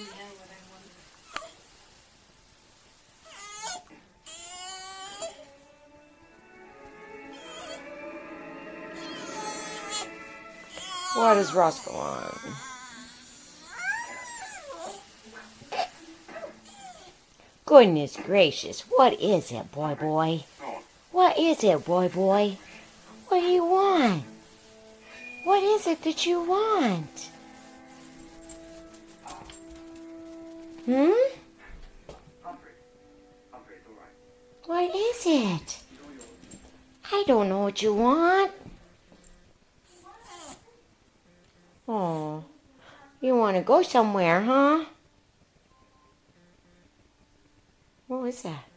me know what I want. What is Roscoe on? Goodness gracious, what is it, boy boy? What is it, boy boy? What do you want? What is it that you want? Hmm? What is it? I don't know what you want. Oh, you want to go somewhere, huh? What was that?